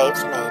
waves made.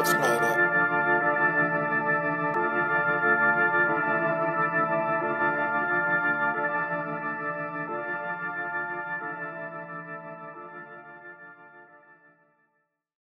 Waves made it.